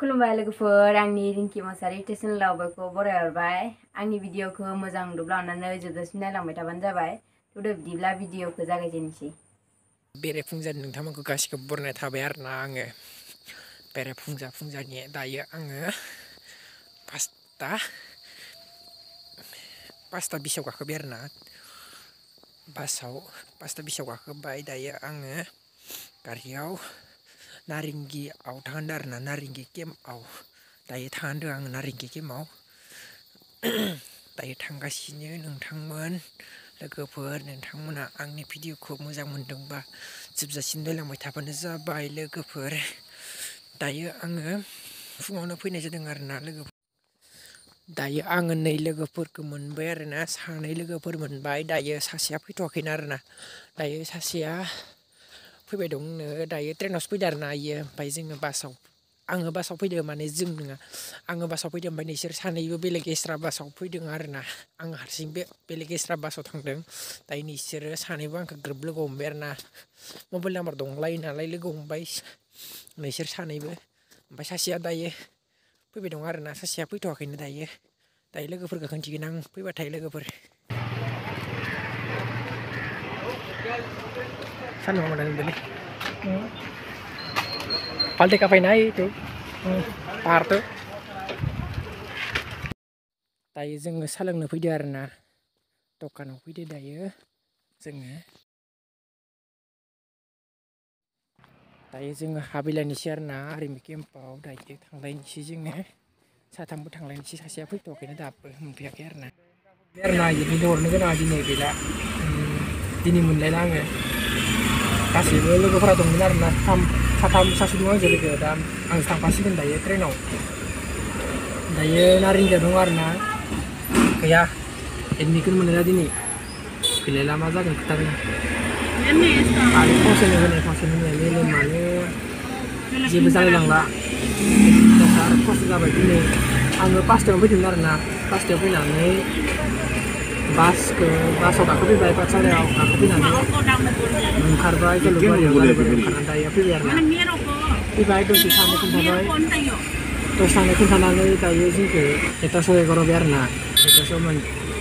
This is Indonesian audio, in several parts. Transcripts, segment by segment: खुलुमबाय लोगोफोर आंनि रिंकि मसारि स्टेसन लावबायखौ बरायहरबाय आंनि भिडिअखौ मोजां नुब्ला अननानै जोबजासिम नायलांबाय थाबानो जाबाय थुदो बिदिब्ला भिडिअखौ जागायजेननोसै बेरेफुंजा नोंथांमोनखौ गासिखौबो बरायनाय थाबाय आरो ना आङो बेरेफुंजा फुंजानि दायो आङो पास्ता पास्ता बिसाव गाखोबाय आरो ना बासाव पास्ता बिसाव गाखोबाय दायो आङो गारियाव na ringi au thandar na na ringi kem au tai thandar ang na ringi kem au tai thanga sinyo nung thangmon लोगोफोर नोंथांमोना आंनि भिडिअखौ मोजां मोनदोंबा जोबजासिम नायलांबाय थाबानो जाबाय लोगोफोर दायो आङो फुङावनो फैनाय जादों आरोना लोगोफोर दायो आङो नै लोगोफोरखौ मोनबाय आरोना सानै लोगोफोर मोनबाय दायो सासेया फैथ'वाखैना आरोना दायो सासेया फैबाय दं दायो ट्रेनावसो फैदो आरोना इयो ओमफ्राय जोङो बासाव आङो बासाव फैदो माने जों नङा आङो बासाव फैदो ओमफ्राय बिसोर सानैबो बेलेग एक्सट्रा बासाव फैदों आरोना आं हारसिं बे बेलेग एक्सट्रा बासाव थांदों दायो बिसोरो सानैबो आंखौ ग्रोब लोगो हमबाय आरोना मबाइल नाम्बार दंलायो नालाय लोगो हमबाय बिसोर सानैबो ओमफ्राय सासेया दायो फैबाय दं आरोना सासेया फैथ'वाखैनो दायो दायो लोगोफोरखौ खोन्थिगोन आं फैबाथाय लोगोफोर Sana mo na lang dali. Hmm. Palte ka pa na ito. Hmm. Parto. Tayo जोङो सालोंनो फैदो आरो ना दखानाव फैदो दायो जोङो दायो जोङो हाबैलायनोसै आरो ना आरिमु केम्पाव दायो थांलायनोसै जोङो साथामबो थांलायनोसै सासेया फैथ'वाखैनो दाबो मोनफैयाखै आरो ना आरो ना बिदिनो हरनो गोनाङा दिनै गैला दिनै मोनलायला आङो kasih lalu ko parang minar na tam sa tam sa sudong ang jelly ko tam ang reno pasi ko kan dahil treno dahil narin ka dong arna kita rin ano po sa niyo na po sa niyo na lalo man eh di ba sa lang ba kasi ako sa kabayan bus ke bus atau aku pun baik pasal ya aku pun nanti mengkar baik ke luar yang lain karena daya pun biar lah ibu itu sih sama pun sama terus sama pun sama lagi kayu sih ke kita soal koro biar kita soal men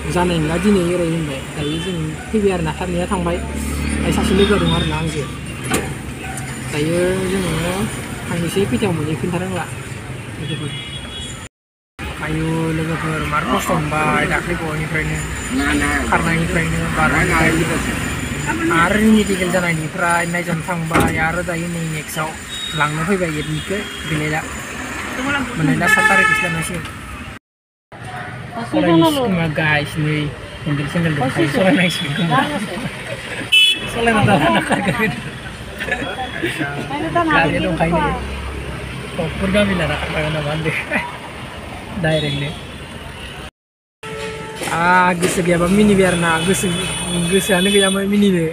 yang lagi nih ini ini kayu sih ki biar lah kan dia tang baik ayah sih lihat rumah nang sih kayu sih mau hanya sih yang mau jadi pintar enggak itu pun kayu lebih ke Marcos tomba tidak lagi kau Ukraine karena Ukraine barang hari ini tinggal jalan ini jangan tomba ya ada ini nyeksa langsung pergi ke ini ke bila tak menanda satari kita guys ni tinggal tinggal di soalnya nak soalnya nak nak kerja kerja kerja kerja kerja kerja kerja kerja kerja kerja kerja kerja directly आहा गोसो गैयाबा मिनिबाय आरो ना गोसो गोसोआनो गैयामोन मिनिनो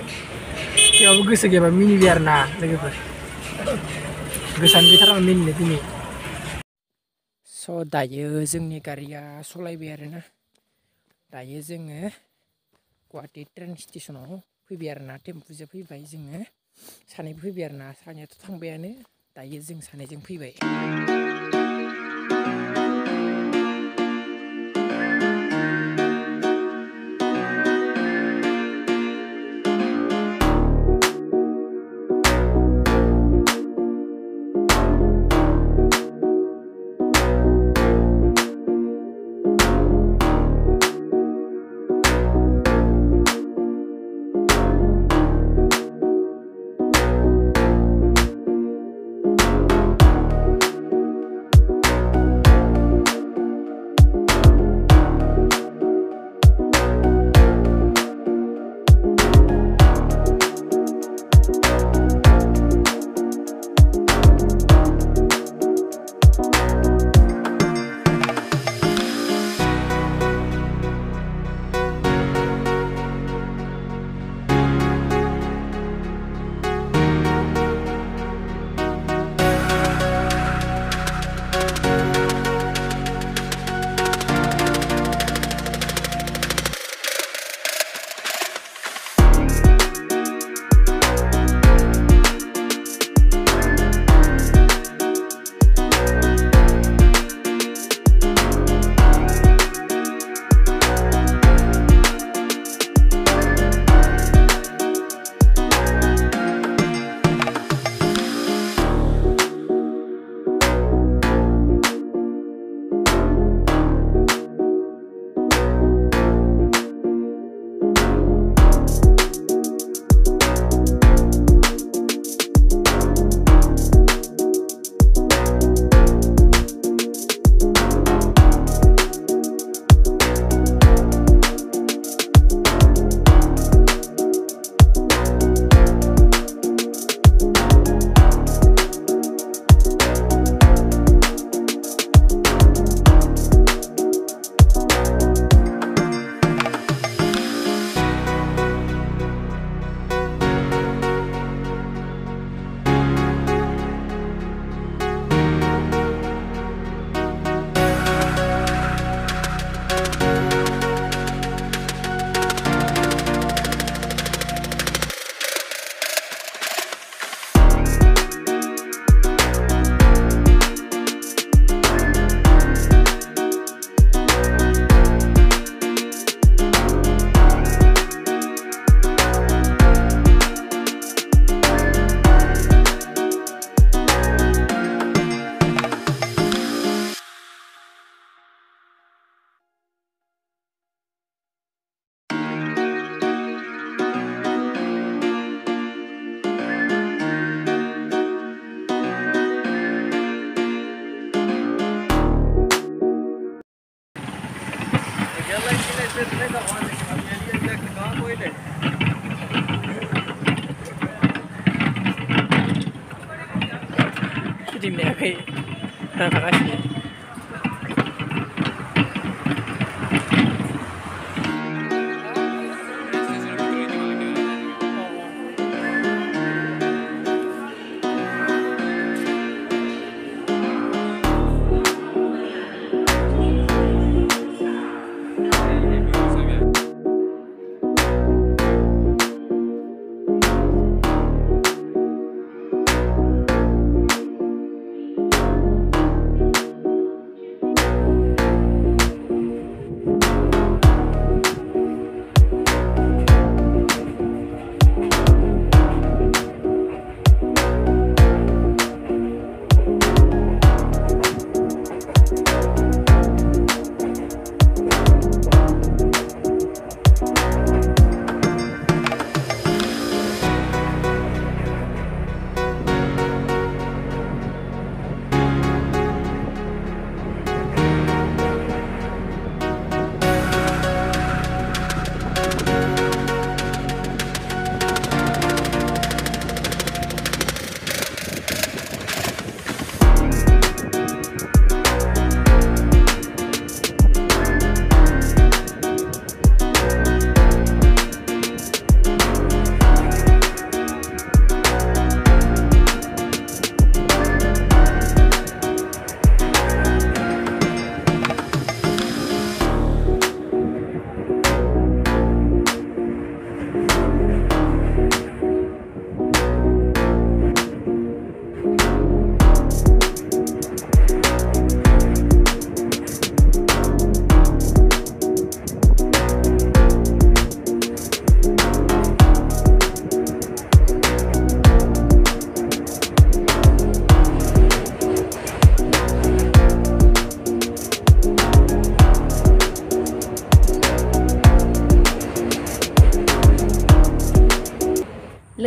थेवबाबो गोसो गैयाबा मिनिबाय आरो ना लोगोफोर गोसोआनो गैथारा मिनिनो दिनै स' दायो जोंनि गारिया सलायबाय आरोना दायो जोङो गुवाहाटि ट्रेन स्टेसनाव फैबाय आरोना टेम्पुजों फैबाय जोङो सानैबो फैबाय आरोना सानैयाथ' थांबायानो दायो जों सानैजों फैबाय Jadi mereka tak kasih.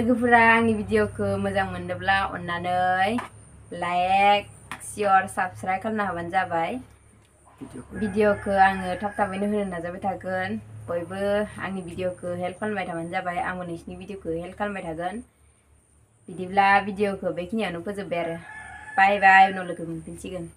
लोगोफोरा आंनि भिडिअखौ मोजां मोनदोंब्ला अन्नानै लाइक सियर साबस्क्राइब खालामना होबानो जाबाय भिडिअखौ आङो थाब थाबैनो होनो नाजाबाय थागोन बयबो आंनि भिडिअखौ हेल्प खालामबाय थाबानो जाबाय आंबो नोंसिनि भिडिअखौ हेल्प खालामबाय थागोन बिदिब्ला भिडिअखौ बेखिनियावनो फोजोब्बाय आरो बाय बाय उनाव लोगो मोनफिनसिगोन